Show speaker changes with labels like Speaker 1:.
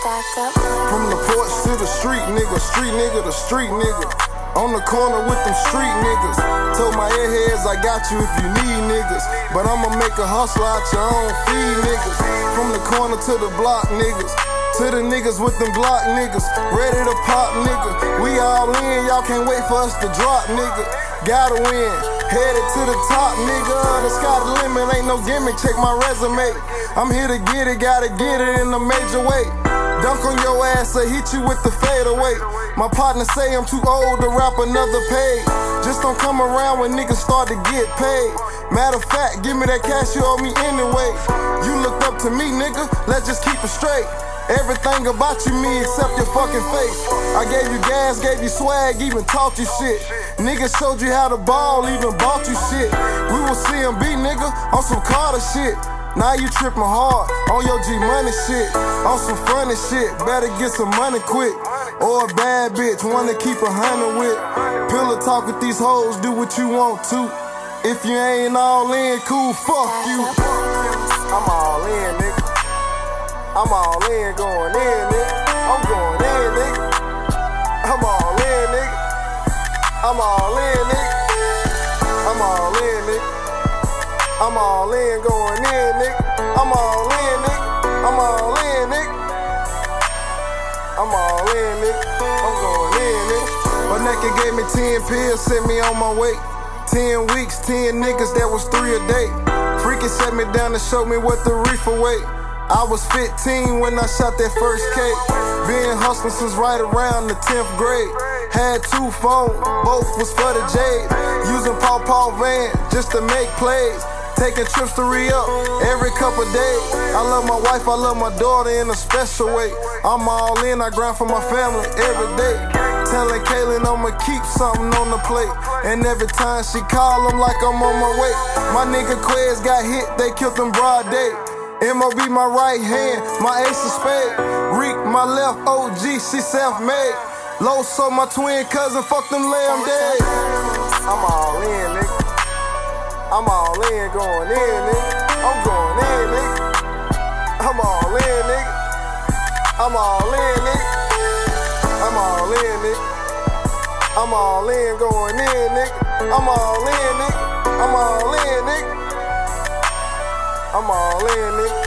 Speaker 1: From the porch to the street, nigga. Street nigga to street nigga. On the corner with them street niggas. Told my airheads I got you if you need niggas. But I'ma make a hustle out your own feed niggas. From the corner to the block niggas. To the niggas with them block niggas. Ready to pop nigga. We all in, y'all can't wait for us to drop nigga. Gotta win. Headed to the top, nigga. The sky the limit, ain't no gimmick. Check my resume. I'm here to get it, gotta get it in a major way. Dunk on your ass or hit you with the fadeaway. My partner say I'm too old to rap another page. Just don't come around when niggas start to get paid. Matter of fact, give me that cash you owe me anyway. You looked up to me, nigga. Let's just keep it straight. Everything about you me except your fucking face. I gave you gas, gave you swag, even taught you shit. Niggas showed you how to ball, even bought you shit. We was CMB, nigga, on some Carter shit. Now you tripping hard on your G money shit, on some funny shit. Better get some money quick, or a bad bitch wanna keep a hundred with. Pillow talk with these hoes, do what you want to. If you ain't all in, cool, fuck you.
Speaker 2: I'm all in, nigga. I'm all in, going in, nigga. I'm going in, nigga. I'm all in, nigga. I'm all in, nigga. I'm all in. I'm all in, going in, nigga. I'm all in, nigga. I'm all in, nigga. I'm all in, nigga. I'm going in, nigga.
Speaker 1: My nigga gave me 10 pills, sent me on my way. 10 weeks, 10 niggas, that was three a day. Freaky set me down and showed me what the reefer weight. I was 15 when I shot that first cake. Been hustling since right around the 10th grade. Had two phones, both was for the J's. Using Paw Paw van just to make plays. Taking trips to re-up every couple days. I love my wife, I love my daughter in a special way. I'm all in, I grind for my family every day. Telling Kaylin I'ma keep something on the plate. And every time she call, I'm like I'm on my way. My nigga Quez got hit, they killed him broad day. MOB my right hand, my ace of spade. Reek my left OG, she self-made. Loso my twin cousin, fuck them lamb days.
Speaker 2: I'm all in, nigga. I'm all in, going in, nigga. I'm going in, nigga. I'm all in, nigga. I'm all in, nigga. I'm all in, nigga. I'm all in, going in, nigga. I'm all in, nigga. I'm all in, nigga. I'm all in, nigga.